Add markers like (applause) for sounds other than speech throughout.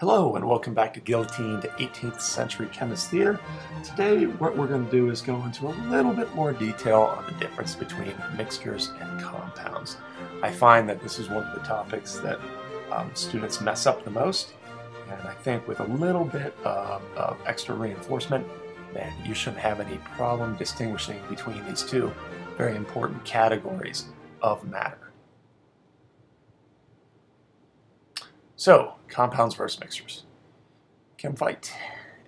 Hello and welcome back to Guillotined 18th Century Chemist Theater. Today what we're going to do is go into a little bit more detail on the difference between mixtures and compounds. I find that this is one of the topics that um, students mess up the most and I think with a little bit of, of extra reinforcement then you shouldn't have any problem distinguishing between these two very important categories of matter. So, compounds versus mixtures. Chem fight.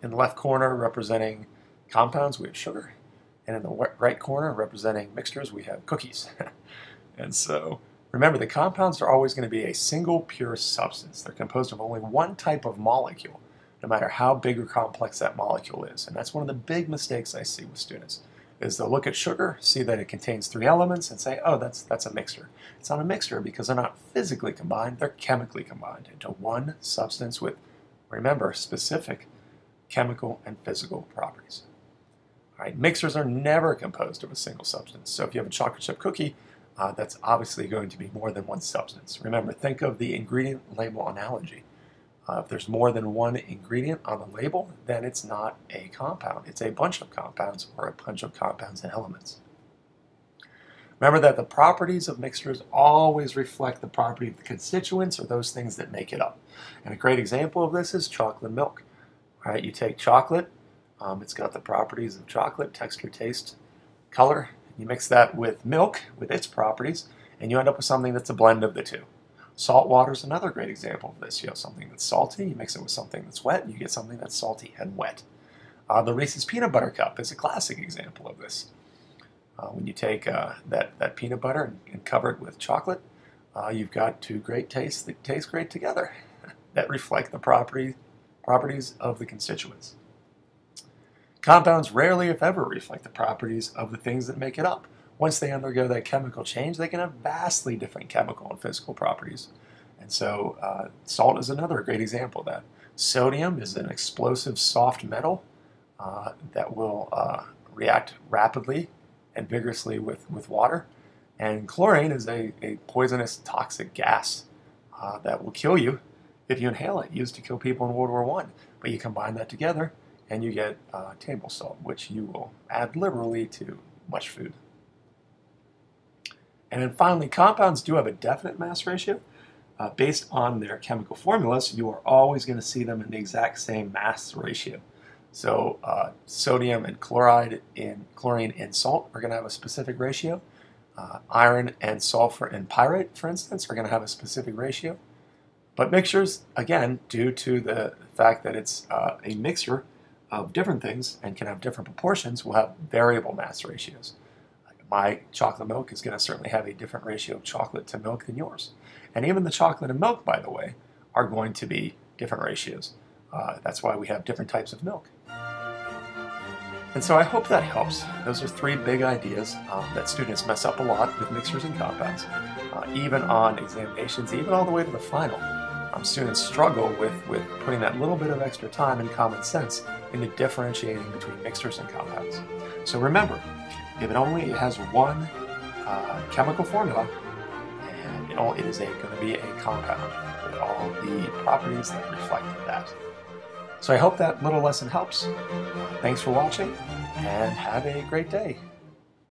In the left corner representing compounds, we have sugar. And in the right corner representing mixtures, we have cookies. (laughs) and so, remember, the compounds are always going to be a single pure substance. They're composed of only one type of molecule, no matter how big or complex that molecule is. And that's one of the big mistakes I see with students is they'll look at sugar, see that it contains three elements, and say, oh, that's, that's a mixture. It's not a mixture because they're not physically combined, they're chemically combined into one substance with, remember, specific chemical and physical properties. All right, mixtures are never composed of a single substance. So if you have a chocolate chip cookie, uh, that's obviously going to be more than one substance. Remember, think of the ingredient label analogy. Uh, if there's more than one ingredient on the label, then it's not a compound. It's a bunch of compounds or a bunch of compounds and elements. Remember that the properties of mixtures always reflect the property of the constituents or those things that make it up. And a great example of this is chocolate milk. Right, you take chocolate, um, it's got the properties of chocolate, texture, taste, color. You mix that with milk, with its properties, and you end up with something that's a blend of the two. Salt water is another great example of this. You have something that's salty, you mix it with something that's wet, and you get something that's salty and wet. Uh, the Reese's Peanut Butter Cup is a classic example of this. Uh, when you take uh, that, that peanut butter and, and, cover it with chocolate, uh, you've got two great tastes that taste great together (laughs) that reflect the property, properties of the constituents. Compounds rarely, if ever, reflect the properties of the things that make it up. Once they undergo that chemical change, they can have vastly different chemical and physical properties. And so uh, salt is another great example of that. Sodium is an explosive soft metal uh, that will uh, react rapidly and vigorously with, with water. And chlorine is a, a poisonous toxic gas uh, that will kill you if you inhale it, used to kill people in World War I. But you combine that together and you get uh, table salt, which you will add liberally to much food. And then finally, compounds do have a definite mass ratio. Uh, based on their chemical formulas, you are always going to see them in the exact same mass ratio. So uh, sodium and chloride in chlorine and salt are going to have a specific ratio. Uh, iron and sulfur and pyrite, for instance, are going to have a specific ratio. But mixtures, again, due to the fact that it's uh, a mixture of different things and can have different proportions, will have variable mass ratios my chocolate milk is going to certainly have a different ratio of chocolate to milk than yours. And even the chocolate and milk, by the way, are going to be different ratios. Uh, that's why we have different types of milk. And so I hope that helps. Those are three big ideas um, that students mess up a lot with mixtures and compounds. Uh, even on examinations, even all the way to the final, um, students struggle with, with putting that little bit of extra time and common sense into differentiating between mixtures and compounds. So remember, if it only has one uh, chemical formula, and it, all, it is going to be a compound with all the properties that reflect that. So I hope that little lesson helps. Thanks for watching, and have a great day.